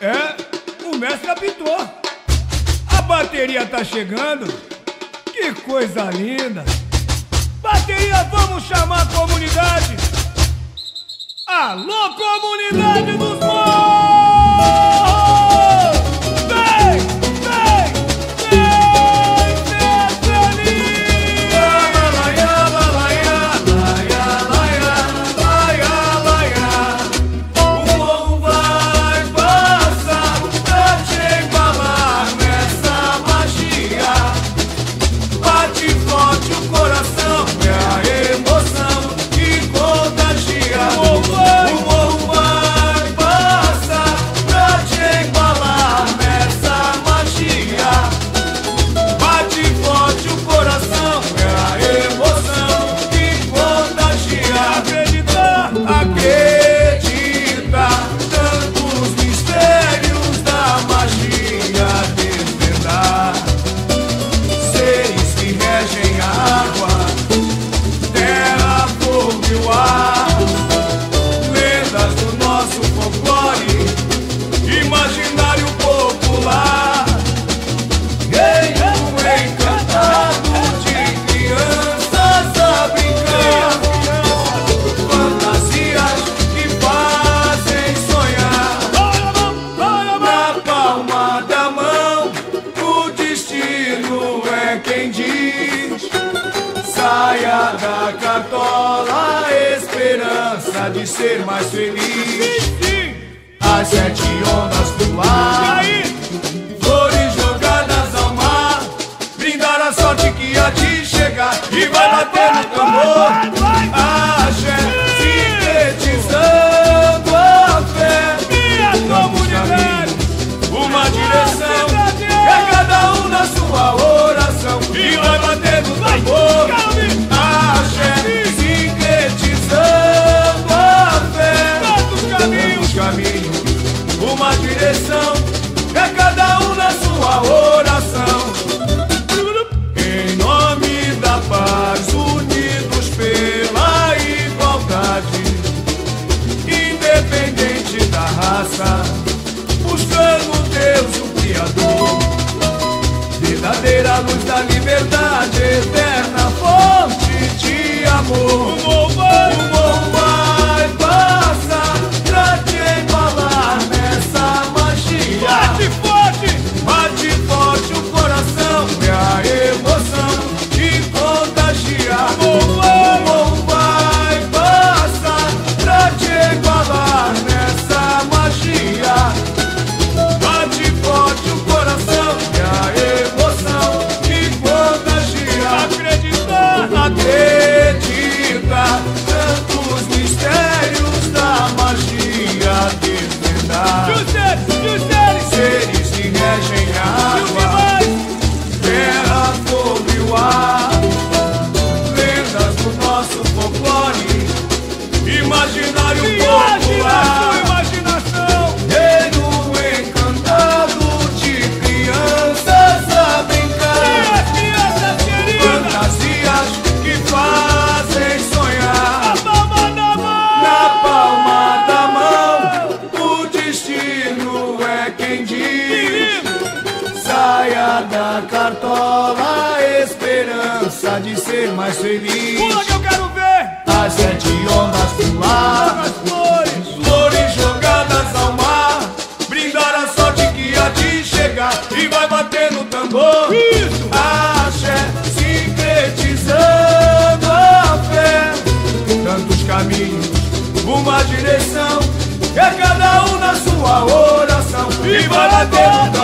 É, o mestre apitou. A bateria tá chegando. Que coisa linda. Bateria, vamos chamar a comunidade. Alô, comunidade do de ser mais feliz. Sim, sim. As sete ondas do ar, flores jogadas ao mar, brindar a sorte que há de chegar e vai bater no tambor. Oh. imaginário popular. imaginação. Reino encantado de crianças a brincar. Fantasias que fazem sonhar. Na palma da mão. Na palma da mão. O destino é quem diz. Saia da cartola, esperança de ser mais feliz. ¡Viva la teatro!